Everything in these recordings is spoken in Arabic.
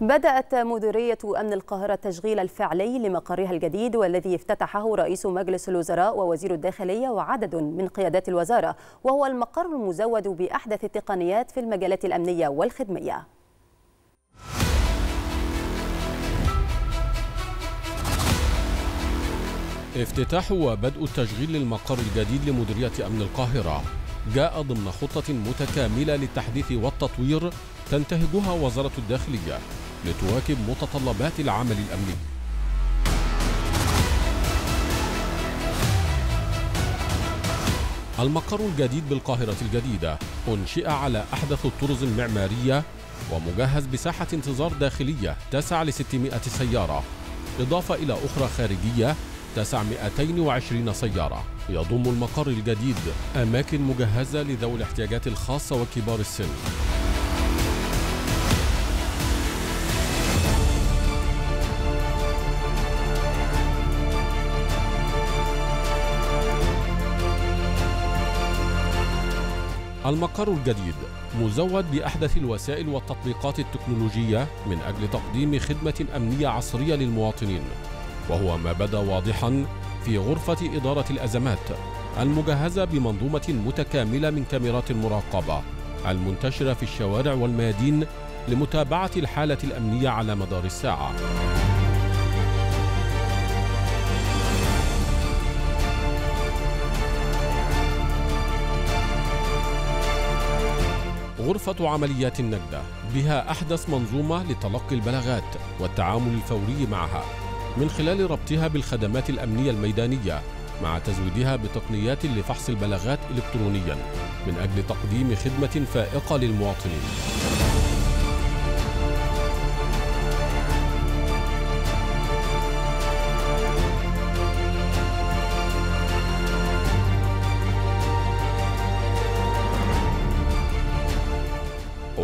بدأت مديرية أمن القاهرة التشغيل الفعلي لمقرها الجديد والذي افتتحه رئيس مجلس الوزراء ووزير الداخلية وعدد من قيادات الوزارة وهو المقر المزود بأحدث التقنيات في المجالات الأمنية والخدمية. افتتاح وبدء التشغيل للمقر الجديد لمديرية أمن القاهرة. جاء ضمن خطة متكاملة للتحديث والتطوير تنتهجها وزارة الداخلية. لتواكب متطلبات العمل الأمني. المقر الجديد بالقاهرة الجديدة أنشئ على أحدث الطرز المعمارية ومجهز بساحة انتظار داخلية تسع ل 600 سيارة. إضافة إلى أخرى خارجية تسع 220 سيارة. يضم المقر الجديد أماكن مجهزة لذوي الاحتياجات الخاصة وكبار السن. المقر الجديد مزود بأحدث الوسائل والتطبيقات التكنولوجية من أجل تقديم خدمة أمنية عصرية للمواطنين وهو ما بدا واضحا في غرفة إدارة الأزمات المجهزة بمنظومة متكاملة من كاميرات المراقبة المنتشرة في الشوارع والميادين لمتابعة الحالة الأمنية على مدار الساعة. غرفة عمليات النجدة بها أحدث منظومة لتلقي البلاغات والتعامل الفوري معها. من خلال ربطها بالخدمات الأمنية الميدانية مع تزويدها بتقنيات لفحص البلاغات إلكترونيا من أجل تقديم خدمة فائقة للمواطنين.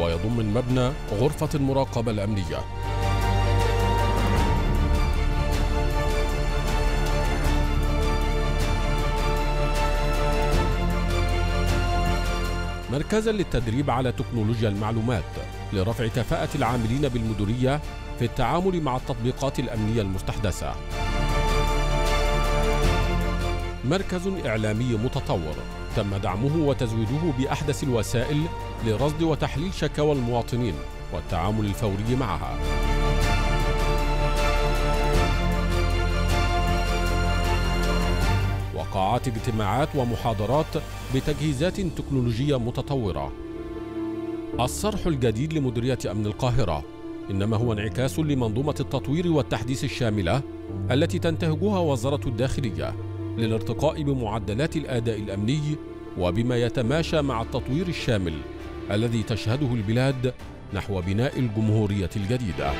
ويضم المبنى غرفة المراقبة الأمنية مركزا للتدريب على تكنولوجيا المعلومات لرفع كفاءة العاملين بالمديرية في التعامل مع التطبيقات الأمنية المستحدثة. مركز إعلامي متطور تم دعمه وتزويده بأحدث الوسائل لرصد وتحليل شكاوى المواطنين والتعامل الفوري معها. وقاعات اجتماعات ومحاضرات بتجهيزات تكنولوجية متطورة. الصرح الجديد لمديرية أمن القاهرة إنما هو انعكاس لمنظومة التطوير والتحديث الشاملة التي تنتهجها وزارة الداخلية للارتقاء بمعدلات الأداء الأمني وبما يتماشى مع التطوير الشامل الذي تشهده البلاد نحو بناء الجمهورية الجديدة.